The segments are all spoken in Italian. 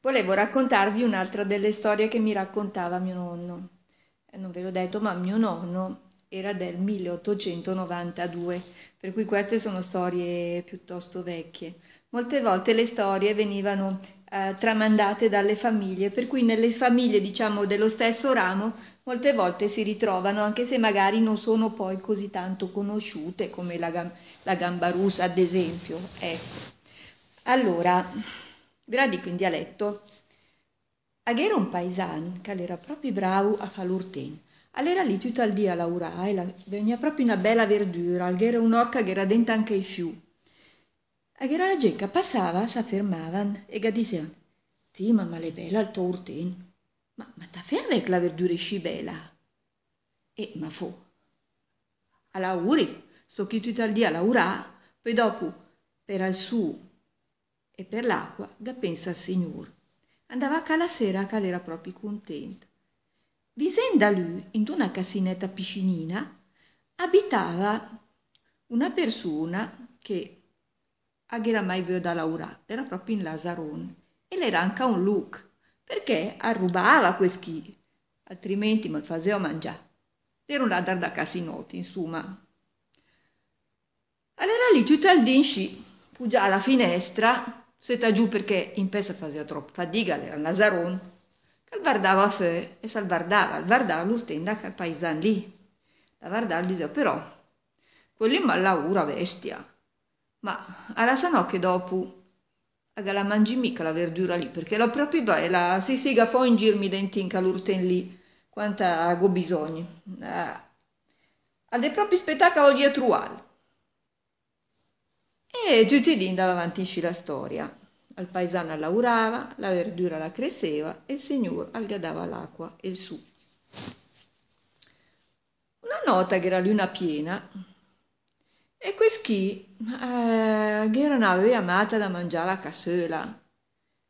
volevo raccontarvi un'altra delle storie che mi raccontava mio nonno. Eh, non ve l'ho detto, ma mio nonno era del 1892, per cui queste sono storie piuttosto vecchie. Molte volte le storie venivano eh, tramandate dalle famiglie, per cui nelle famiglie, diciamo, dello stesso ramo, molte volte si ritrovano, anche se magari non sono poi così tanto conosciute come la, la gamba russa, ad esempio. Ecco. Allora, ve la dico in dialetto. Agera un paesano che era proprio bravo a fare l'urten. Allora lì tutto il dia a lavorare, la, veniva proprio una bella verdura, era un'orca che era dentro anche i fiù. Agera la gente passava, si fermavano e dicevano, sì, ma è bella il tuo urten. Ma, ma ta fai avec la verdura sci bella? E ma fu. A lauri, sto chi tutto il dia a lavorare, poi dopo per al su e per l'acqua, ga pensa al signor. Andava a la sera che era proprio contento. Visenda lui, in una casinetta piscinina, abitava una persona che era mai venuta da lavorare, era proprio in Lazaron, e l'era anche un look, perché arrubava questi, altrimenti me lo faceva mangiare. Era un ladro da casinoti, insomma. Allora lì tutto il dinci, puggia alla finestra, Seta giù perché in pesa faceva troppo fatica, era Nazaron, che guardava a fe e se guardava, guardava l'urtenda che il paesano lì. La guardava e diceva, però, quelli mal lavora bestia. Ma alla sanò che dopo aga la mangi mica la verdura lì, perché la proprio bella, si si gaffò in girmi denti in calurten lì, quanta ago bisogno. Ah. Al dei propri spettacolo dietro al. E tutti lì andava avanti la storia. Al paesano lavorava, la verdura la cresceva e il signor algadava l'acqua e il su. Una nota che era luna piena e questi eh, erano aveva amata da mangiare la cassola,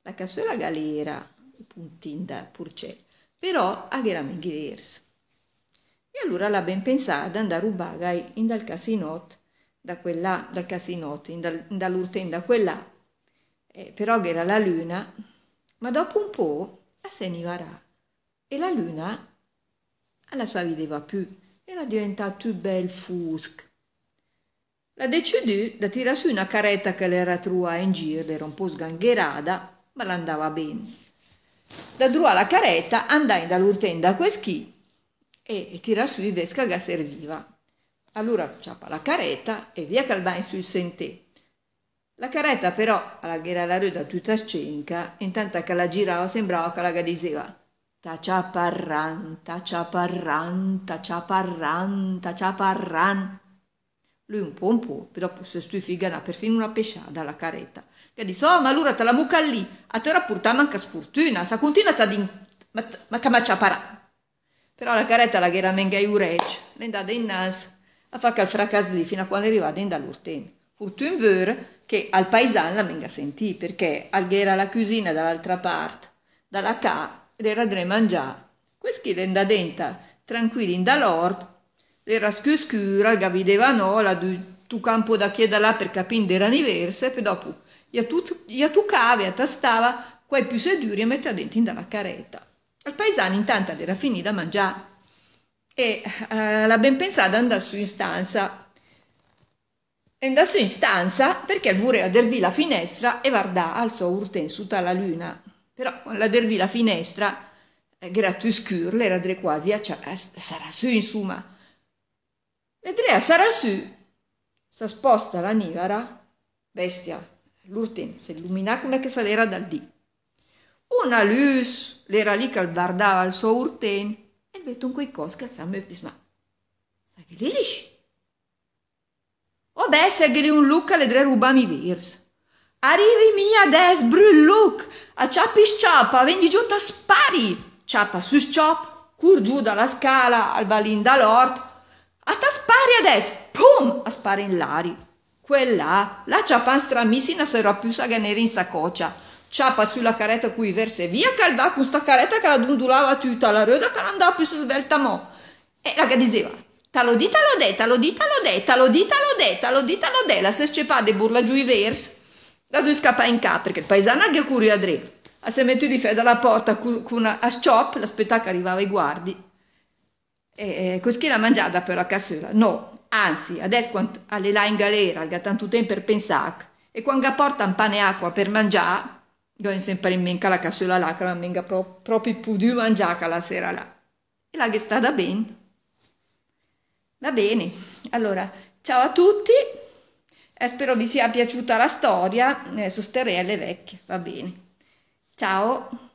la cassola galera, puntin da purcè, però era meglio diverso. E allora l'ha ben pensato di andare a rubare in dal casinot da quella, dal casinotto, in dal, dall'urtenda quella, eh, però era la luna, ma dopo un po' se ne varà e la luna alla sa vedeva più, era diventata più bel fusc. La decidù da tirare su una caretta che l'era trua in giro, era un po' sgangherata, ma l'andava bene. Da trua la caretta andai dall'urtenda a queschi e tira su i vesca che serviva. Allora ciappa la caretta e via bagno sul sentè. La caretta però, alla ghera la ruda tutta scenca, intanto che la girava sembrava che la diceva Tacia parran, tacia parran, tacia parran, tacia parran. Lui un po' un po', poi dopo si stufiga perfino una pesciata alla caretta. Che disse, oh, ma allora te la mucca lì, a te ora portà manca sfortuna, sa continua a din... ma, ma che ma. Però la caretta la ghera menga i urec, le andate in nas, a fa che il fracas lì fino a quando arrivava in dall'urten. Fortun ver che al paesano la menga sentì, perché alghera la cucina dall'altra parte, dalla ca, ed era dre mangià. Questi renda denta, tranquilli in dall'ort, era scura, che videva no, la du, tu campo da chieda là per capire erano diverse, e poi dopo gli tu, tu cave, a tastava, quei più seduri e metteva dentro in dalla caretta. Il paesano intanto era finito da mangiare e eh, l'ha ben pensato andare su in stanza. E andare su in stanza perché voleva dervi la finestra e guardà alzò urten su la luna. Però la dervi la finestra, eh, gratu scur, l'era dre quasi a eh, sarà su insomma. E drea sarà su, si sposta la nivara, bestia, l'urten si illumina come che salera dal dì. Una luz, l'era lì che guardava il suo urten, e vet hon qualcosa che sa me ma sa che lisci o bestia che un look alle tre rubami vers arrivi mia des brul a ciappi sciappa vendi giù ta spari. Ciappa su sciop cur giù dalla scala al balin dall'ort a ta spari adesso pum a spari in lari. Quella la ciappa stramissina sarà più saganere in saccoccia ciappa sulla caretta cui verse via calva con sta caretta che la dondulava tutta la roda che andava più svelta mo e la che diceva talo di talo de talo di talo de talo di talo de talo di talo de la se scepà de burla giù i vers da due scappa in ca perché il paesano che curio a dre si messo di fede alla porta con una a shop, l'aspettava che arrivava i guardi. E così l'ha mangiata per la cassola. No, anzi, adesso quando è là in galera, ha tanto tempo per pensare, e quando porta un pane e acqua per mangiare, io sempre in mente la cassola là, che la menga pro, proprio più mangiare la sera là. E la che sta da bene. Va bene, allora, ciao a tutti, e spero vi sia piaciuta la storia, eh, su sterelle vecchie, va bene. Ciao!